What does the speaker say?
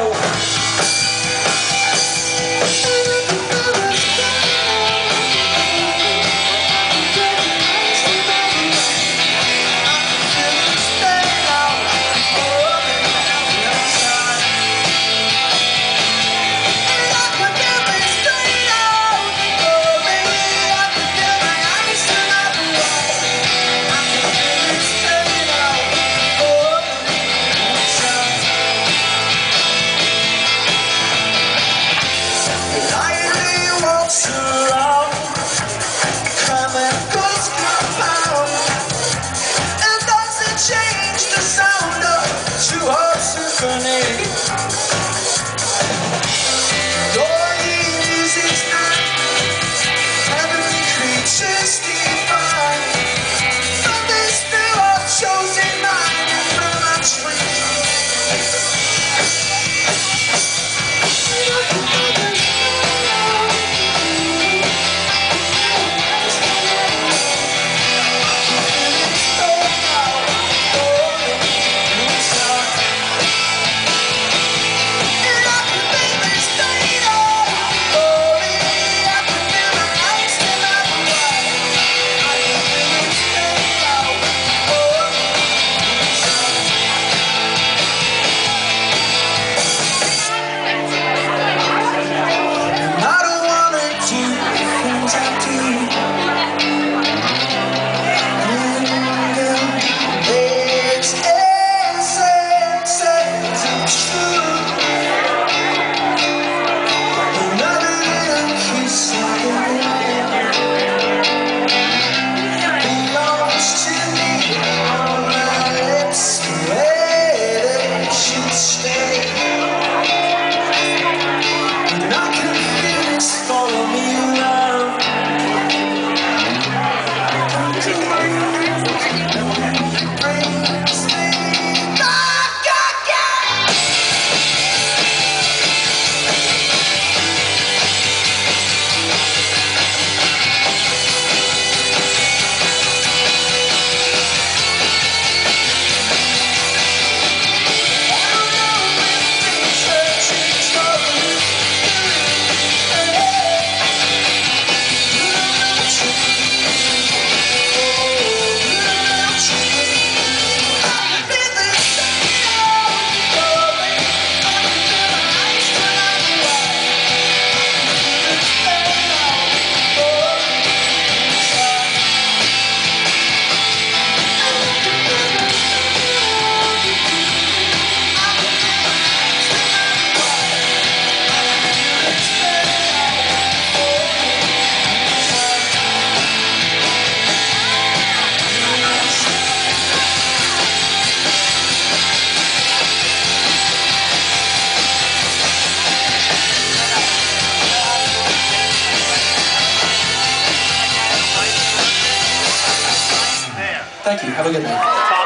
go. to life. Thank you. Have a good night.